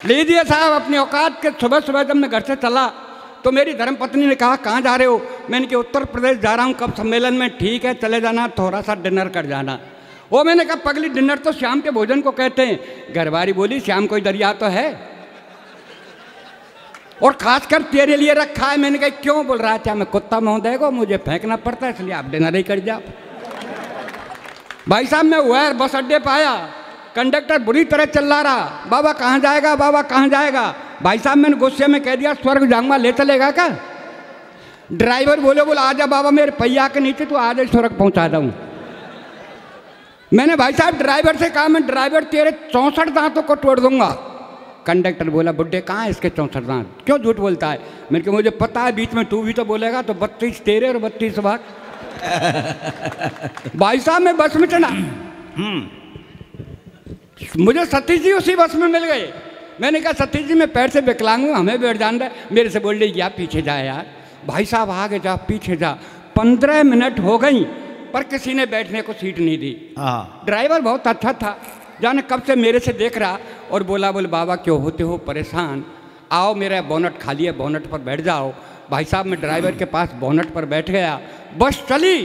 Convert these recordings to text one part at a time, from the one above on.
लीजिए साहब अपनी औकात के सुबह सुबह जब मैं घर से चला तो मेरी धर्मपत्नी ने कहा, कहाँ जा रहे हो? मैंने कहा उत्तर प्रदेश जा रहा हूँ, कब सम्मेलन में ठीक है, चले जाना थोड़ा सा डिनर कर जाना। वो मैंने कहा, पगली डिनर तो शाम के भोजन को कहते हैं। घरवारी बोली, शाम कोई दरिया तो है। और खासकर, तेरे लिए रखा है। मैंने कहा, क्यों बोल रहा था मैं कुत्ता महोदय को? मुझे फेंकना पड़ता है, इसलिए आप डिनर ही कर जाओ। भाई साहब, मैं हुआ बस अड्डे पे आया। कंडक्टर बुरी तरह चिल्ला रहा, बाबा कहाँ जाएगा, बाबा कहाँ जाएगा? भाई साहब, मैंने गुस्से में कह दिया, स्वर्ग जाऊँगा, ले चलेगा क्या? ड्राइवर बोले बोले आजा बाबा, मेरे पहिया के नीचे तो आज स्वर्ग पहुँचा दूँ मैंने भाई साहब, ड्राइवर से कहा, मैं ड्राइवर तेरे चौंसठ दांतों को तोड़ दूँगा। कंडक्टर बोला, बुड्ढे, कहाँ है इसके चौंसठ दांत? क्यों झूठ बोलता है? मैंने कहा, मुझे पता है, बीच में तू भी तो बोलेगा तो बत्तीस तेरे और बत्तीस भाग भाई साहब, मैं बस में चढ़ा। मुझे सतीश जी उसी बस में मिल गए। मैंने कहा सतीश जी मैं पैर से विकलांग हूँ हमें बैठ जान है मेरे से बोल रही या पीछे जा यार। भाई साहब आगे जा पीछे जा। पंद्रह मिनट हो गई पर किसी ने बैठने को सीट नहीं दी। हाँ। ड्राइवर बहुत अच्छा था। जाने कब से मेरे से देख रहा और बोला बोले बाबा क्यों होते हो? परेशान। आओ मेरा बोनट खाली है बोनट पर बैठ जाओ। भाई साहब मैं ड्राइवर के पास बोनट पर बैठ गया। बस चली।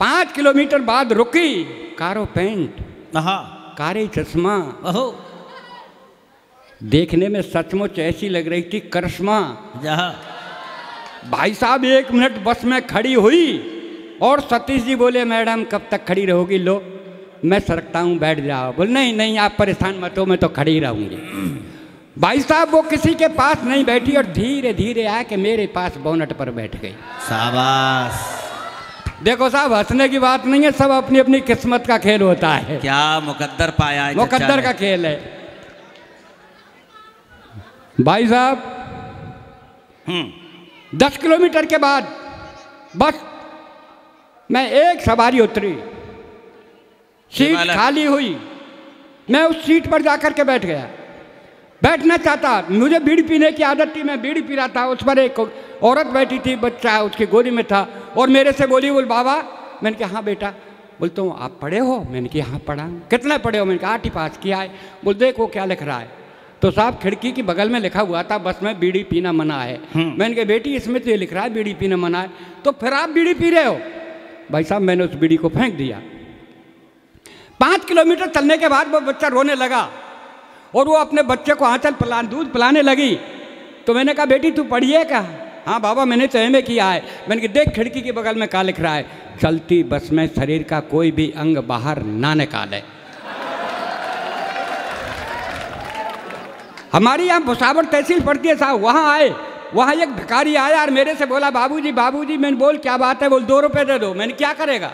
पाँच किलोमीटर बाद रुकी। कारो पेंट। कारे चश्मा। ओहो देखने में सचमुच ऐसी लग रही थी करिश्मा। जहाँ भाई साहब एक मिनट बस में खड़ी हुई और सतीश जी बोले मैडम कब तक खड़ी रहोगी? लो मैं सरकता हूँ बैठ जाओ। बोले नहीं नहीं आप परेशान मत हो मैं तो खड़ी रहूँगी। भाई साहब वो किसी के पास नहीं बैठी और धीरे धीरे आके मेरे पास बोनट पर बैठ गई। शाबाश। देखो साहब हंसने की बात नहीं है सब अपनी अपनी किस्मत का खेल होता है। क्या मुकद्दर पाया है मुकद्दर का खेल है। भाई साहब हम्म। दस किलोमीटर के बाद बस मैं एक सवारी उतरी। सीट खाली हुई। मैं उस सीट पर जाकर के बैठ गया। बैठना चाहता मुझे बीड़ी पीने की आदत थी मैं बीड़ी पी रहा था उस पर एक औरत बैठी थी बच्चा उसकी गोदी में था और मेरे से बोली बोल बाबा। मैंने कहा हाँ बेटा। बोलते हूँ आप पढ़े हो? मैंने कहा हाँ पढ़ा कितना पढ़े हो? मैंने कहा आठ ही पास किया है। बोल देखो क्या लिख रहा है। तो साहब खिड़की के बगल में लिखा हुआ था बस में बीड़ी पीना मना है। मैंने कहा बेटी इसमें तो ये लिख रहा है बीड़ी पीना मना है। तो फिर आप बीड़ी पी रहे हो? भाई साहब मैंने उस बीड़ी को फेंक दिया। पाँच किलोमीटर चलने के बाद वो बच्चा रोने लगा और वो अपने बच्चे को आंचल पिला दूध पिलाने लगी। तो मैंने कहा बेटी तू पढ़िए क्या? हाँ बाबा, मैंने तो एम किया है। मैंने कहा, देख खिड़की के बगल में क्या लिख रहा है, चलती बस में शरीर का कोई भी अंग बाहर ना निकाले। हमारी यहाँ भुसावट तहसील पड़ती है साहब, वहाँ आए, वहाँ एक भिखारी आया और मेरे से बोला, बाबूजी बाबूजी, मैंने बोल, क्या बात है? बोल, दो रुपये दे दो। मैंने क्या करेगा?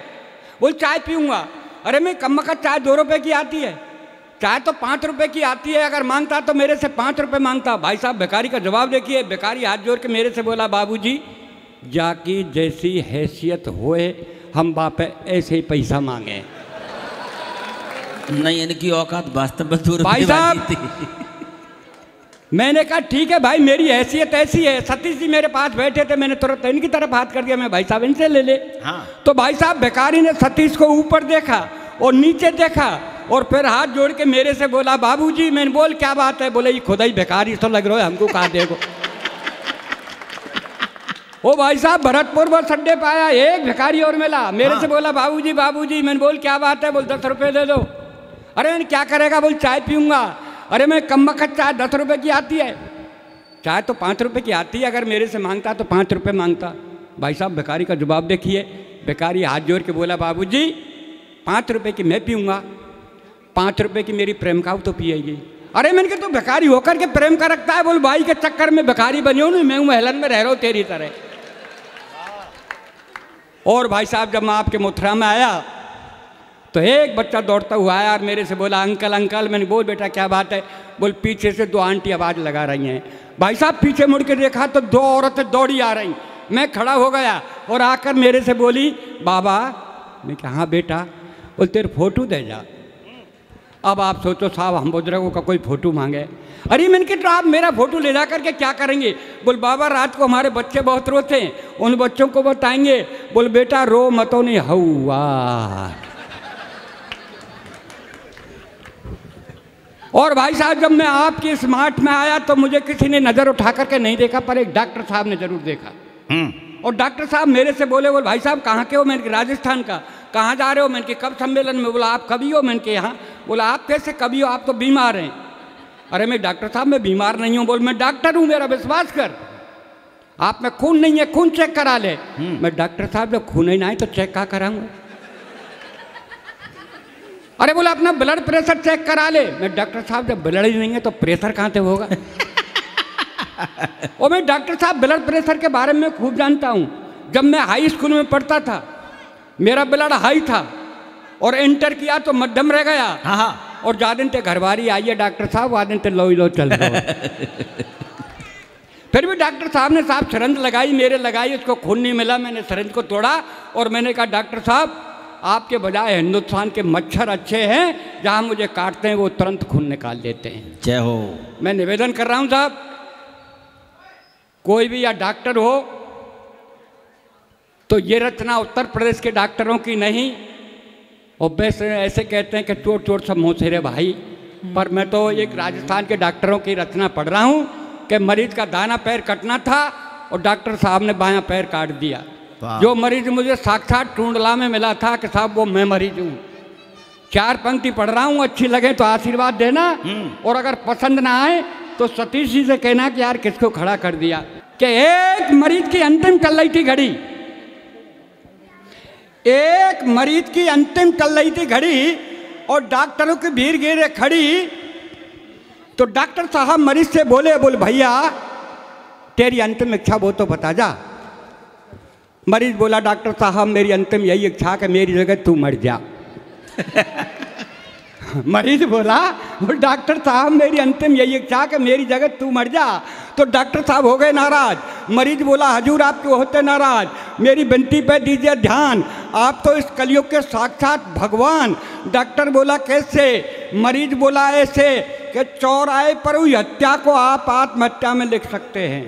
बोल, चाय पीऊँगा। अरे, मैं कम का चाय दो रुपये की आती है। चाय तो पाँच रुपए की आती है अगर माँगता तो मेरे से पाँच रुपए माँगता। भाई साहब भिखारी का जवाब देखिए। भिखारी हाथ जोड़ के मेरे से बोला बाबूजी जाकी जैसी हैसियत होए हम बाप ऐसे ही पैसा मांगे। नहीं इनकी औकात वास्तव में दूर भाई साहब, मैंने कहा ठीक है भाई मेरी हैसियत ऐसी है सतीश जी मेरे पास बैठे थे मैंने तुरंत इनकी तरफ़ हाथ कर दिया मैं भाई साहब इनसे ले ले। हाँ। तो भाई साहब भिखारी ने सतीश को ऊपर देखा और नीचे देखा और फिर हाथ जोड़ के मेरे से बोला बाबूजी मैंने बोल क्या बात है? बोले ये खुदा ही भिखारी तो लग रहा है हमको कहा देखो ओ भाई साहब भरतपुर बस अड्डे पे आया एक भिखारी और मिला। मेरे हाँ। से बोला बाबूजी बाबूजी मैंने बोल क्या बात है? बोल दस रुपये दे दो। अरे मैंने क्या करेगा? बोल चाय पीऊँगा। अरे मैं कम वक्त चाय दस रुपये की आती है। चाय तो पाँच रुपये की आती है अगर मेरे से माँगता तो पाँच रुपये माँगता। भाई साहब भिखारी का जवाब देखिए। भिखारी हाथ जोड़ के बोला बाबूजी पाँच रुपये की मैं पीऊँगा। पाँच रुपए की मेरी प्रेम काऊ तो पिएगी। अरे मैंने कहा, तू भिखारी होकर के प्रेम का रखता है, बोल भाई के चक्कर में भिखारी बनी हो मैं हूँ हेलन में, रह रहा हूँ तेरी तरह। और भाई साहब, जब मैं आपके मथुरा में आया तो एक बच्चा दौड़ता हुआ आया और मेरे से बोला, अंकल अंकल। मैंने बोल, बेटा, क्या बात है? बोल, पीछे से दो आंटी आवाज़ लगा रही हैं। भाई साहब, पीछे मुड़ के देखा तो दो औरतें दौड़ी आ रही। मैं खड़ा हो गया और आकर मेरे से बोली, बाबा। मैं कहा हाँ बेटा, बोल, तेरे फ़ोटो दे जा। अब आप सोचो साहब हम बुज़ुर्गों का कोई फ़ोटो मांगे। अरे मैंने कहा तो आप मेरा फ़ोटो ले जा करके क्या करेंगे? बोल बाबा रात को हमारे बच्चे बहुत रोते हैं उन बच्चों को बताएँगे। बोल बेटा रो मतो नहीं हवा। और भाई साहब जब मैं आपके स्मार्ट में आया तो मुझे किसी ने नज़र उठा करके नहीं देखा पर एक डॉक्टर साहब ने ज़रूर देखा। हम्म। और डॉक्टर साहब मेरे से बोले बोले भाई साहब कहाँ के हो? मैंने राजस्थान का। कहाँ जा रहे हो? मैंने कब सम्मेलन में बोला आप कभी हो? मैंने यहाँ। बोला आप कैसे कभी हो? आप तो बीमार हैं। अरे मैं डॉक्टर साहब मैं बीमार नहीं हूँ बोल मैं डॉक्टर हूँ मेरा विश्वास कर। आप में खून नहीं है खून चेक करा ले। मैं डॉक्टर साहब जब खून ही ना है तो चेक कहाँ कराऊँगा? अरे बोला अपना ब्लड प्रेशर चेक करा ले। मैं डॉक्टर साहब जब ब्लड ही नहीं है तो प्रेशर कहाँ से होगा? और मैं डॉक्टर साहब ब्लड प्रेशर के बारे में खूब जानता हूँ। जब मैं हाई स्कूल में पढ़ता था मेरा ब्लड हाई था। और एंटर किया तो मध्यम रह गया। हाँ हाँ। और जादिन ते घरवारी आई है डॉक्टर साहब वादिन ते लो ही लो चल फिर भी डॉक्टर साहब ने साहब सरंज लगाई मेरे लगाई उसको खून नहीं मिला मैंने सरंज को तोड़ा और मैंने कहा डॉक्टर साहब आपके बजाय हिंदुस्तान के मच्छर अच्छे हैं जहाँ मुझे काटते हैं वो तुरंत खून निकाल देते हैं। जय हो। मैं निवेदन कर रहा हूँ साहब कोई भी या डॉक्टर हो तो ये रचना उत्तर प्रदेश के डॉक्टरों की नहीं और वैसे ऐसे कहते हैं कि चोट चोट सब मोसेरे भाई। पर मैं तो एक राजस्थान के डॉक्टरों की रचना पढ़ रहा हूँ कि मरीज़ का दाना पैर कटना था और डॉक्टर साहब ने बायां पैर काट दिया। जो मरीज़ मुझे साक्षात टूंडला में मिला था कि साहब वो मैं मरीज़ हूँ। चार पंक्ति पढ़ रहा हूँ अच्छी लगे तो आशीर्वाद देना। और अगर पसंद ना आए तो सतीश जी से कहना कि यार किसको खड़ा कर दिया? कि एक मरीज़ की अंतिम चल रही थी घड़ी। एक मरीज़ की अंतिम चल रही थी घड़ी और डॉक्टरों की भीड़ गिर खड़ी। तो डॉक्टर साहब मरीज़ से बोले बोले, भैया, तेरी अंतिम इच्छा वो तो बता जा। मरीज़ बोला, डॉक्टर साहब, मेरी अंतिम यही इच्छा कि मेरी जगह तू मर जा। मरीज़ बोला डॉक्टर साहब, मेरी अंतिम यही इच्छा कि मेरी जगह तू मर जा। तो डॉक्टर साहब हो गए नाराज़। मरीज़ बोला हजूर आप क्यों होते नाराज़? मेरी विनती पे दीजिए ध्यान। आप तो इस कलयुग के साक्षात भगवान। डॉक्टर बोला कैसे? मरीज़ बोला ऐसे कि चौराहे पर हुई हत्या को आप आत्महत्या में लिख सकते हैं।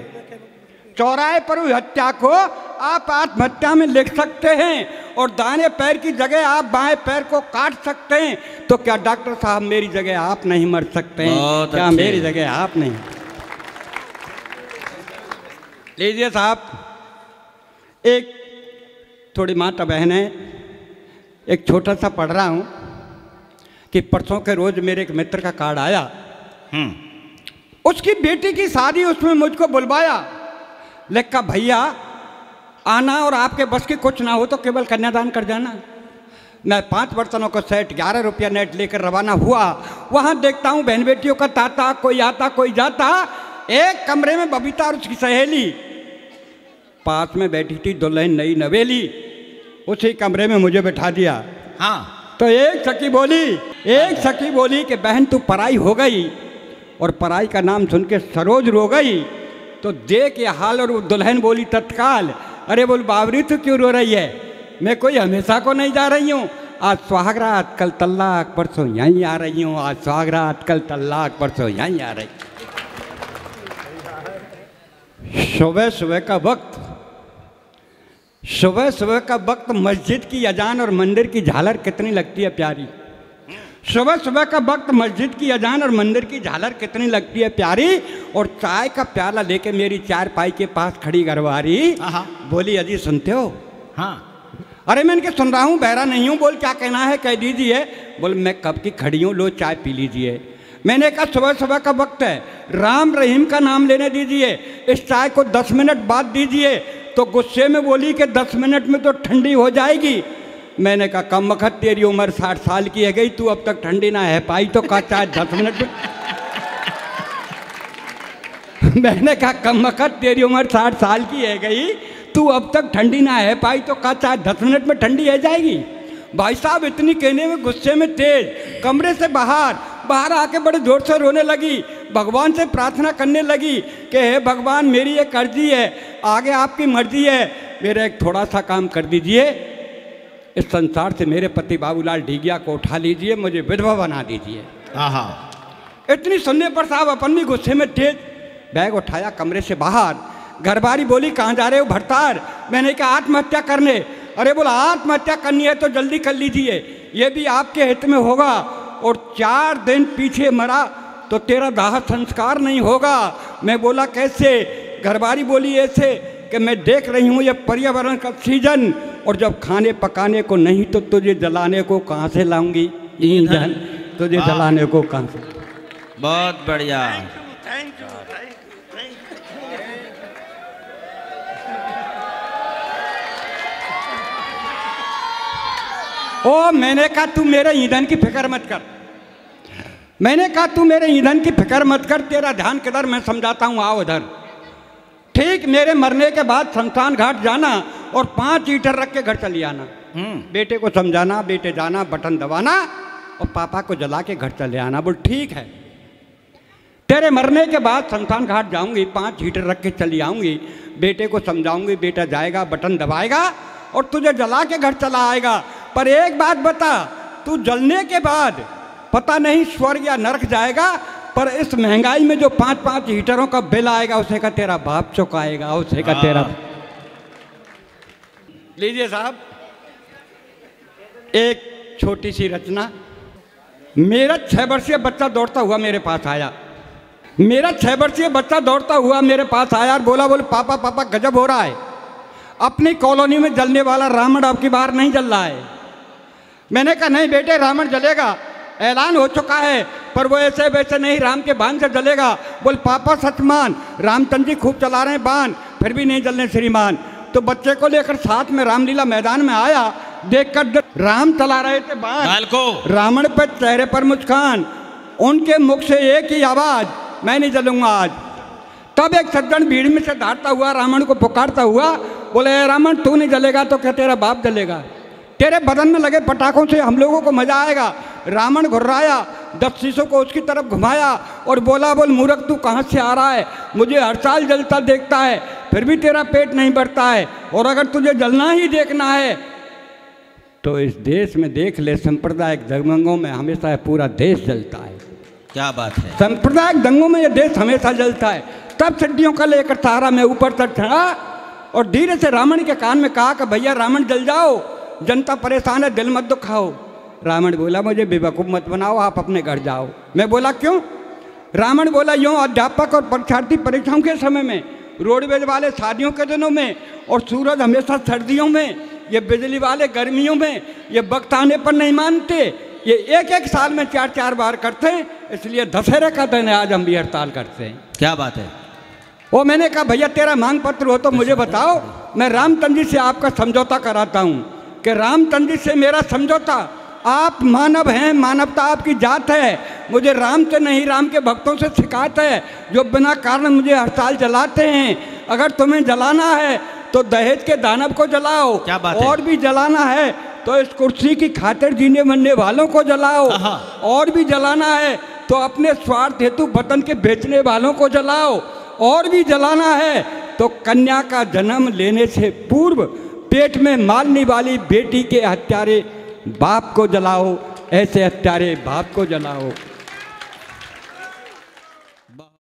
चौराहे पर हुई हत्या को आप आत्महत्या में लिख सकते हैं और दाने पैर की जगह आप बाएँ पैर को काट सकते हैं। तो क्या डॉक्टर साहब मेरी जगह आप नहीं मर सकते हैं? क्या मेरी जगह आप नहीं? लीजिए साहब। एक थोड़ी माता बहन है एक छोटा सा पढ़ रहा हूँ कि परसों के रोज मेरे एक मित्र का कार्ड आया। हम्म। उसकी बेटी की शादी उसमें मुझको बुलवाया। लिखा भैया आना और आपके बस की कुछ ना हो तो केवल कन्यादान कर जाना। मैं पाँच बर्तनों को सेट ग्यारह रुपया नेट लेकर रवाना हुआ। वहाँ देखता हूँ बहन बेटियों का ताता कोई आता कोई जाता। एक कमरे में बबीता और उसकी सहेली। पास में बैठी थी दुल्हन नई नवेली। उसी कमरे में मुझे बैठा दिया। हाँ। तो एक सखी बोली एक सखी बोली कि बहन तू पराई हो गई और पराई का नाम सुन के सरोज रो गई। तो देख ये हाल और वो दुल्हन बोली तत्काल। अरे बोल बावरी तू क्यों रो रही है? मैं कोई हमेशा को नहीं जा रही हूँ। आज सुहागरात कल तल्लाक परसों यहीं आ रही हूँ। आज सुहागरात कल तल्लाक परसों यहीं आ रही। सुबह सुबह का वक्त सुबह सुबह का वक्त मस्जिद की अजान और मंदिर की झालर कितनी लगती है प्यारी? सुबह सुबह का वक्त मस्जिद की अजान और मंदिर की झालर कितनी लगती है प्यारी? और चाय का प्याला लेके मेरी चार पाई के पास खड़ी घरवारी। बोली अजी सुनते हो? हाँ। अरे मैं इनके सुन रहा हूँ बहरा नहीं हूँ बोल क्या कहना है कह दीजिए। बोल मैं कब की खड़ी हूँ लो चाय पी लीजिए। मैंने कहा सुबह सुबह का वक्त है राम रहीम का नाम लेने दीजिए इस चाय को दस मिनट बाद दीजिए तो गुस्से में बोली कि दस मिनट में तो ठंडी हो जाएगी। मैंने कहा, कम वक्त तेरी उम्र साठ साल की है, गई तू अब तक ठंडी ना है, पाई तो कहा चाय दस मिनट में। मैंने कहा, कम वक्त तेरी उम्र साठ साल की है, गई तू अब तक ठंडी ना है, पाई तो कहा चाहे दस मिनट में ठंडी है जाएगी। भाई साहब, इतनी कहने में गुस्से में तेज, कमरे से बाहर बाहर आके बड़े ज़ोर से रोने लगी। भगवान से प्रार्थना करने लगी कि हे भगवान मेरी एक अर्जी है आगे आपकी मर्ज़ी है। मेरा एक थोड़ा सा काम कर दीजिए। इस संसार से मेरे पति बाबूलाल ढीगिया को उठा लीजिए मुझे विधवा बना दीजिए। इतनी सुनने पर साहब अपन भी गुस्से में तेज बैग उठाया कमरे से बाहर। घरबारी बोली कहाँ जा रहे हो भरतार? मैंने कहा आत्महत्या करने। अरे बोला आत्महत्या करनी है तो जल्दी कर लीजिए। ये भी आपके हित में होगा। और चार दिन पीछे मरा तो तेरा दाह संस्कार नहीं होगा। मैं बोला कैसे? घरबारी बोली ऐसे कि मैं देख रही हूँ ये पर्यावरण का सीज़न और जब खाने पकाने को नहीं तो तुझे जलाने को कहाँ से लाऊँगी? ईंधन। तुझे जलाने को कहाँ से बहुत बढ़िया। ओ मैंने कहा तू मेरे ईंधन की फ़िक्र मत कर। मैंने कहा तू मेरे ईंधन की फ़िक्र मत कर तेरा ध्यान किधर? मैं समझाता हूँ आओ उधर ठीक मेरे मरने के बाद शमशान घाट जाना और पाँच ईटर रख के घर चली आना। हम्म। बेटे को समझाना बेटे जाना बटन दबाना और पापा को जला के घर चले आना। बोल ठीक है। तेरे मरने के बाद शमशान घाट जाऊँगी पाँच हीटर रख के चली आऊँगी। बेटे को समझाऊँगी बेटा जाएगा बटन दबाएगा और तुझे जला के घर चला आएगा। पर एक बात बता तू जलने के बाद पता नहीं स्वर्ग या नरक जाएगा, पर इस महँगाई में जो पाँच पाँच हीटरों का बिल आएगा, उसे का तेरा बाप चुकाएगा, उसे का तेरा लीजिए साहब। एक छोटी सी रचना। मेरा छह वर्षीय बच्चा दौड़ता हुआ मेरे पास आया। मेरा छह वर्षीय बच्चा दौड़ता हुआ मेरे पास आया और बोला, बोले, पापा पापा, गजब हो रहा है। अपनी कॉलोनी में जलने वाला रावण अब की बार नहीं जल रहा है। मैंने कहा, नहीं बेटे रावण जलेगा। ऐलान हो चुका है पर वो ऐसे वैसे नहीं राम के बाँध से जलेगा। बोल पापा सचमान रामचंद्र जी खूब चला रहे हैं बाँध फिर भी नहीं जलने श्रीमान। तो बच्चे को लेकर साथ में रामलीला मैदान में आया देखकर राम चला रहे थे बाँध को रावण पर चेहरे पर मुस्कान उनके मुख से एक ही आवाज़ मैं नहीं जलूँगा आज। तब एक सज्जन भीड़ में से धारता हुआ रावण को पुकारता हुआ बोले "ए रावण तू नहीं जलेगा तो क्या तेरा बाप जलेगा? तेरे बदन में लगे पटाखों से हम लोगों को मज़ा आएगा। रावण घुर्राया दस शीशों को उसकी तरफ़ घुमाया और बोला बोल मूर्ख तू कहाँ से आ रहा है? मुझे हर साल जलता देखता है फिर भी तेरा पेट नहीं बढ़ता है और अगर तुझे जलना ही देखना है तो इस देश में देख ले सांप्रदायिक दंगों में हमेशा पूरा देश जलता है। क्या बात है? सांप्रदायिक दंगों में यह देश हमेशा जलता है। तब सिद्धियों का लेकर सहारा में ऊपर तक चढ़ा और धीरे से रावण के कान में कहा कि भैया रावण जल जाओ जनता परेशान है दिल मत दुखाओ। रावण बोला मुझे बेवकूफ़ मत बनाओ आप अपने घर जाओ। मैं बोला क्यों? रावण बोला यूँ अध्यापक और परीक्षार्थी परीक्षाओं के समय में रोडवेज़ वाले शादियों के दिनों में और सूरज हमेशा सर्दियों में ये बिजली वाले गर्मियों में ये वक्त आने पर नहीं मानते। ये एक एक साल में चार चार बार करते हैं इसलिए दशहरे का दिन है आज हम भी हड़ताल करते हैं। क्या बात है? वो मैंने कहा भैया तेरा मांग पत्र हो तो मुझे बताओ। मैं रामचंद्र जी से आपका समझौता कराता हूँ कि रामचंद्र जी से मेरा समझौता आप मानव हैं मानवता आपकी जात है। मुझे राम से नहीं राम के भक्तों से शिकायत है जो बिना कारण मुझे हड़ताल जलाते हैं। अगर तुम्हें जलाना है तो दहेज के दानव को जलाओ। क्या बात और है? भी जलाना है तो इस कुर्सी की खातिर जीने मरने वालों को जलाओ। और भी जलाना है तो अपने स्वार्थ हेतु वतन के बेचने वालों को जलाओ। और भी जलाना है तो कन्या का जन्म लेने से पूर्व पेट में मालने वाली बेटी के हत्यारे बाप को जलाओ ऐसे हत्यारे बाप को जलाओ।